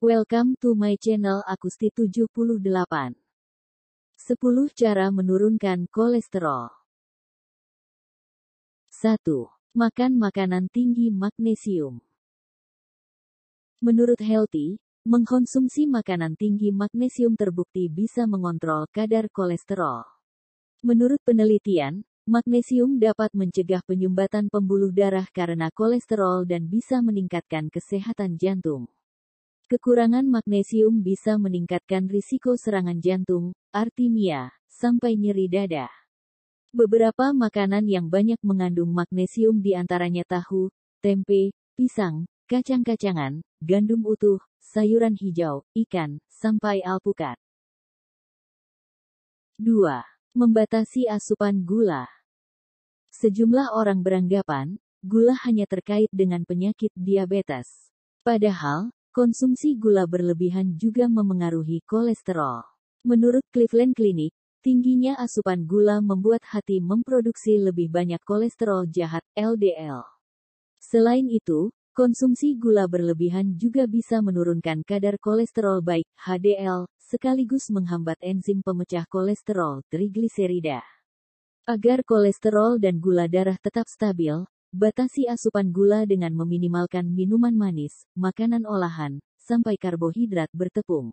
Welcome to my channel Akusti 78. 10 cara menurunkan kolesterol. 1. Makan makanan tinggi magnesium. Menurut Healthy, mengkonsumsi makanan tinggi magnesium terbukti bisa mengontrol kadar kolesterol. Menurut penelitian, magnesium dapat mencegah penyumbatan pembuluh darah karena kolesterol dan bisa meningkatkan kesehatan jantung. Kekurangan magnesium bisa meningkatkan risiko serangan jantung, artimia, sampai nyeri dada. Beberapa makanan yang banyak mengandung magnesium di antaranya tahu, tempe, pisang, kacang-kacangan, gandum utuh, sayuran hijau, ikan, sampai alpukat. 2. Membatasi asupan gula. Sejumlah orang beranggapan, gula hanya terkait dengan penyakit diabetes. Padahal, Konsumsi gula berlebihan juga memengaruhi kolesterol. Menurut Cleveland Clinic, tingginya asupan gula membuat hati memproduksi lebih banyak kolesterol jahat LDL. Selain itu, konsumsi gula berlebihan juga bisa menurunkan kadar kolesterol baik HDL, sekaligus menghambat enzim pemecah kolesterol trigliserida. Agar kolesterol dan gula darah tetap stabil, Batasi asupan gula dengan meminimalkan minuman manis, makanan olahan, sampai karbohidrat bertepung.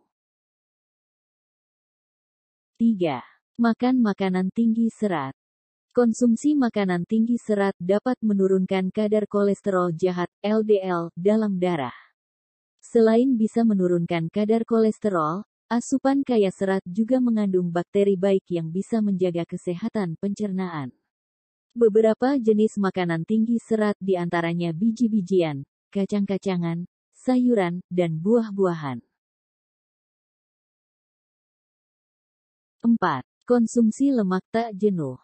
3. Makan makanan tinggi serat. Konsumsi makanan tinggi serat dapat menurunkan kadar kolesterol jahat LDL dalam darah. Selain bisa menurunkan kadar kolesterol, asupan kaya serat juga mengandung bakteri baik yang bisa menjaga kesehatan pencernaan. Beberapa jenis makanan tinggi serat di antaranya biji-bijian, kacang-kacangan, sayuran, dan buah-buahan. 4. Konsumsi lemak tak jenuh.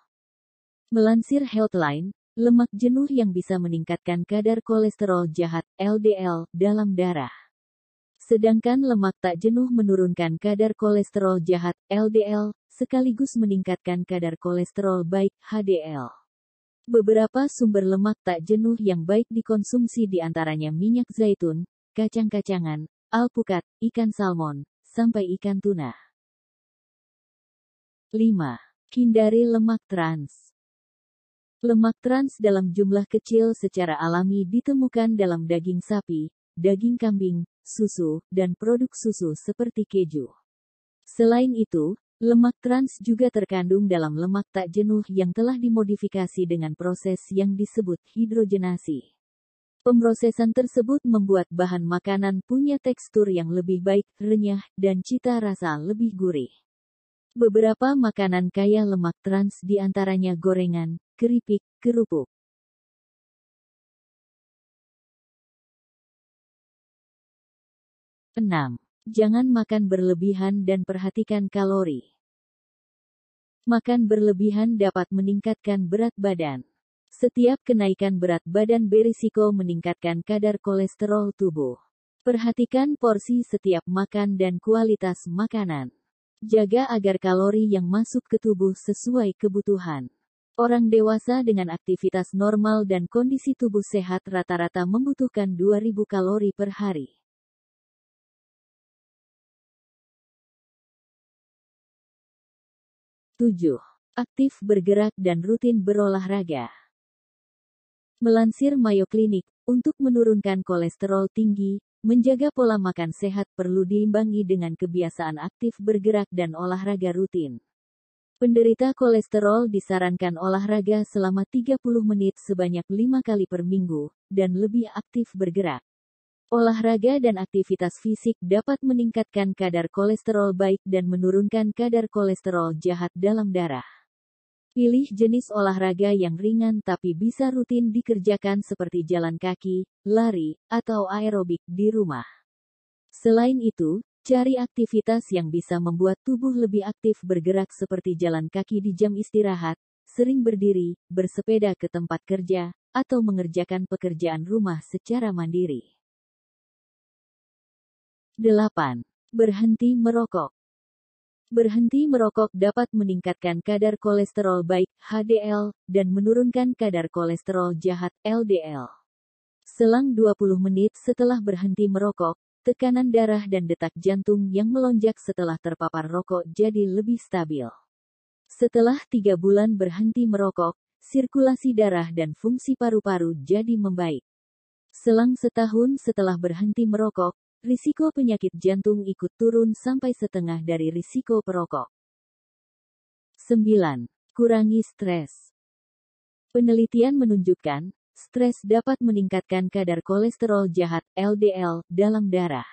Melansir Healthline, lemak jenuh yang bisa meningkatkan kadar kolesterol jahat LDL dalam darah. Sedangkan lemak tak jenuh menurunkan kadar kolesterol jahat LDL sekaligus meningkatkan kadar kolesterol baik HDL. Beberapa sumber lemak tak jenuh yang baik dikonsumsi di antaranya minyak zaitun, kacang-kacangan, alpukat, ikan salmon, sampai ikan tuna. 5. Hindari lemak trans. Lemak trans dalam jumlah kecil secara alami ditemukan dalam daging sapi, daging kambing, susu, dan produk susu seperti keju. Selain itu, Lemak trans juga terkandung dalam lemak tak jenuh yang telah dimodifikasi dengan proses yang disebut hidrogenasi. Pemrosesan tersebut membuat bahan makanan punya tekstur yang lebih baik, renyah, dan cita rasa lebih gurih. Beberapa makanan kaya lemak trans di antaranya gorengan, keripik, kerupuk. Enam, Jangan makan berlebihan dan perhatikan kalori. Makan berlebihan dapat meningkatkan berat badan. Setiap kenaikan berat badan berisiko meningkatkan kadar kolesterol tubuh. Perhatikan porsi setiap makan dan kualitas makanan. Jaga agar kalori yang masuk ke tubuh sesuai kebutuhan. Orang dewasa dengan aktivitas normal dan kondisi tubuh sehat rata-rata membutuhkan 2000 kalori per hari. 7. Aktif bergerak dan rutin berolahraga. Melansir Mayo Clinic, untuk menurunkan kolesterol tinggi, menjaga pola makan sehat perlu diimbangi dengan kebiasaan aktif bergerak dan olahraga rutin. Penderita kolesterol disarankan olahraga selama 30 menit sebanyak 5 kali per minggu, dan lebih aktif bergerak. Olahraga dan aktivitas fisik dapat meningkatkan kadar kolesterol baik dan menurunkan kadar kolesterol jahat dalam darah. Pilih jenis olahraga yang ringan tapi bisa rutin dikerjakan seperti jalan kaki, lari, atau aerobik di rumah. Selain itu, cari aktivitas yang bisa membuat tubuh lebih aktif bergerak seperti jalan kaki di jam istirahat, sering berdiri, bersepeda ke tempat kerja, atau mengerjakan pekerjaan rumah secara mandiri. 8. Berhenti merokok. Berhenti merokok dapat meningkatkan kadar kolesterol baik HDL dan menurunkan kadar kolesterol jahat LDL. Selang 20 menit setelah berhenti merokok, tekanan darah dan detak jantung yang melonjak setelah terpapar rokok jadi lebih stabil. Setelah tiga bulan berhenti merokok, sirkulasi darah dan fungsi paru-paru jadi membaik. Selang setahun setelah berhenti merokok, risiko penyakit jantung ikut turun sampai setengah dari risiko perokok. 9. Kurangi stres. Penelitian menunjukkan, stres dapat meningkatkan kadar kolesterol jahat LDL dalam darah.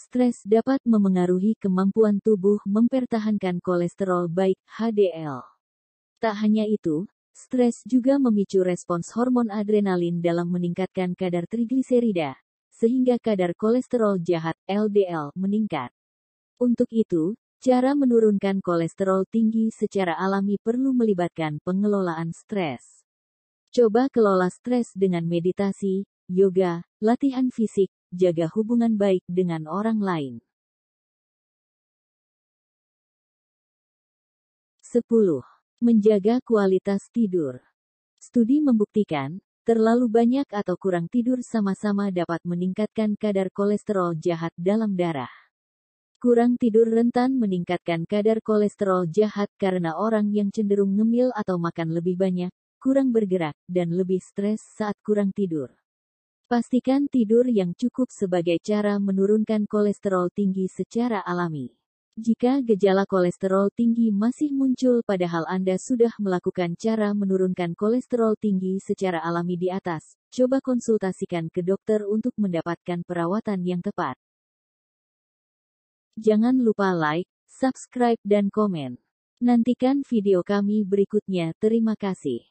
Stres dapat memengaruhi kemampuan tubuh mempertahankan kolesterol baik HDL. Tak hanya itu, stres juga memicu respons hormon adrenalin dalam meningkatkan kadar trigliserida, sehingga kadar kolesterol jahat LDL meningkat. Untuk itu, Cara menurunkan kolesterol tinggi secara alami perlu melibatkan pengelolaan stres. Coba kelola stres dengan meditasi, yoga, latihan fisik, jaga hubungan baik dengan orang lain. 10. Menjaga kualitas tidur. Studi membuktikan, terlalu banyak atau kurang tidur sama-sama dapat meningkatkan kadar kolesterol jahat dalam darah. Kurang tidur rentan meningkatkan kadar kolesterol jahat karena orang yang cenderung ngemil atau makan lebih banyak, kurang bergerak, dan lebih stres saat kurang tidur. Pastikan tidur yang cukup sebagai cara menurunkan kolesterol tinggi secara alami. Jika gejala kolesterol tinggi masih muncul padahal Anda sudah melakukan cara menurunkan kolesterol tinggi secara alami di atas, coba konsultasikan ke dokter untuk mendapatkan perawatan yang tepat. Jangan lupa like, subscribe dan komen. Nantikan video kami berikutnya. Terima kasih.